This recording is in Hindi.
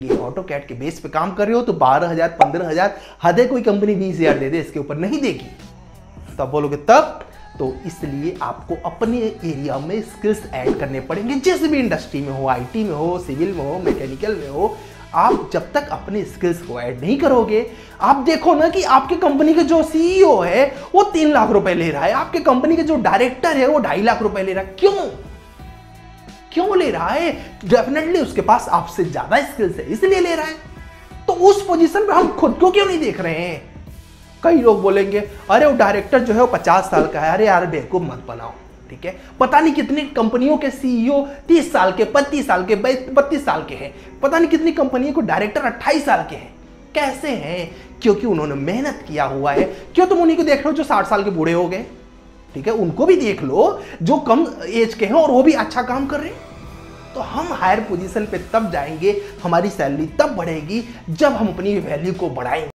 ये ऑटो कैट के बेस पे काम कर रहे हो तो बारह हज़ार, पंद्रह हज़ार, हदे कोई कंपनी बीस हज़ार दे दे, इसके ऊपर नहीं देगी। तब बोलोगे, तब? तो इसलिए आपको अपने एरिया में स्किल्स ऐड करने पड़ेंगे। जिस भी इंडस्ट्री में हो आईटी में हो सिविल में हो मैकेनिकल में हो, आप जब तक अपने स्किल्स को ऐड नहीं करोगे, आप देखो ना कि आपके कंपनी के जो सीईओ है, वो तीन लाख रुपए ले रहा है। आपके कंपनी के जो डायरेक्टर है, वो ढाई लाख रुपए ले रहा है। क्यों? क्यों ले रहा है? डेफिनेटली उसके पास आपसे ज़्यादा स्किल्स है, इसलिए ले रहा है। तो उस पोजीशन पे हम खुद को क्यों नहीं देख रहे हैं? कई लोग बोलेंगे, अरे, वो डायरेक्टर जो है वो पचास साल का है। अरे यार, बेवकूफ़ मत बनाओ। ठीक है? पता नहीं कितनी कंपनियों के सीईओ तीस साल के, पच्चीस साल के बत्तीस साल के हैं। पता नहीं कितनी कंपनियों को डायरेक्टर अट्ठाईस साल के हैं। कैसे हैं? क्योंकि उन्होंने मेहनत किया हुआ है। क्यों तुम उन्हीं को देख रहे हो जो साठ साल के बूढ़े हो गए? ठीक है? उनको भी देख लो, जो कम एज के हैं और वो भी अच्छा काम कर रहे हैं। तो हम हायर पोजीशन पे तब जाएँगे, हमारी सैलरी तब बढ़ेगी जब हम अपनी वैल्यू को बढ़ाएँगे।